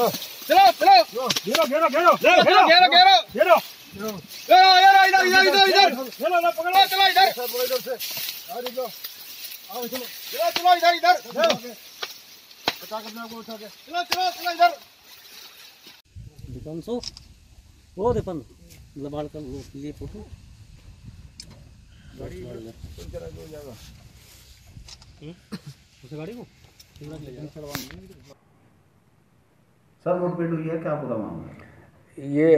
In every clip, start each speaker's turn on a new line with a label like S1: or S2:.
S1: चलो चलो
S2: घेरो घेरो घेरो
S1: घेरो घेरो घेरो घेरो
S2: घेरो
S1: घेरो इधर इधर इधर इधर
S2: घेरो ना पकड़ो
S1: चलो चलो इधर
S2: इधर से आ जाओ आओ चलो
S1: चलो चलो इधर इधर
S2: बचा के अपने को उठा के
S1: चलो चलो चलो इधर
S3: दीपांशु वो दीपन लबाड़ का वो लिए फ़ोटो उसे गाड़ी को ले जाओ
S4: सर मुठभेड़ हुई है क्या पूरा मामला?
S5: ये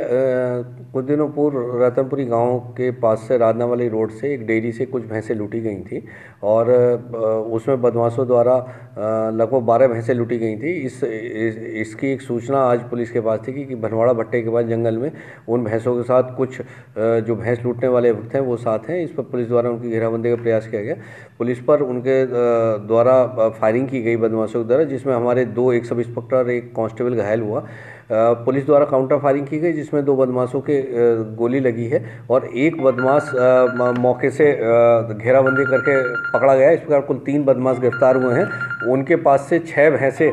S5: कुछ दिनों पूर्व रतनपुरी गाँव के पास से राधना वाली रोड से एक डेयरी से कुछ भैंसें लूटी गई थी और उसमें बदमाशों द्वारा लगभग बारह भैंसें लूटी गई थी। इस, इस इसकी एक सूचना आज पुलिस के पास थी कि, कि भनवाड़ा भट्टे के पास जंगल में उन भैंसों के साथ कुछ जो भैंस लूटने वाले वक्त हैं वो साथ हैं। इस पर पुलिस द्वारा उनकी घेराबंदी का प्रयास किया गया। पुलिस पर उनके द्वारा फायरिंग की गई बदमाशों के द्वारा जिसमें हमारे दो एक सब इंस्पेक्टर एक कांस्टेबल घायल हुआ। पुलिस द्वारा काउंटर फायरिंग की गई, जिसमें दो बदमाशों के गोली लगी है और एक बदमाश मौके से घेराबंदी करके पकड़ा गया इस प्रकार कुल तीन बदमाश गिरफ़्तार हुए हैं। उनके पास से छः भैंसे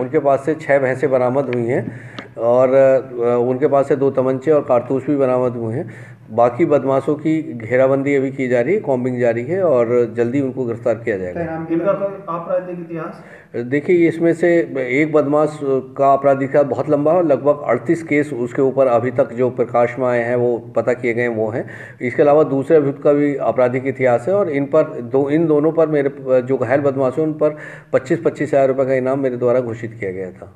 S5: उनके पास से छः भैंसे बरामद हुई हैं। और उनके पास से दो तमंचे और कारतूस भी बरामद हुए हैं। बाकी बदमाशों की घेराबंदी अभी की जा रही है कॉम्बिंग जारी है और जल्दी उनको गिरफ़्तार किया जाएगा।
S4: आपराधिक इतिहास?
S5: देखिए इसमें से एक बदमाश का आपराधिक का बहुत लंबा है लगभग अड़तीस केस उसके ऊपर अभी तक जो प्रकाश में आए हैं वो पता किए गए हैं वो हैं। इसके अलावा दूसरे अभियुक्त का भी आपराधिक इतिहास है और इन पर दो इन दोनों पर मेरे जो घायल बदमाश हैं उन पर पच्चीस पच्चीस हज़ार रुपये का इनाम मेरे द्वारा घोषित किया गया था।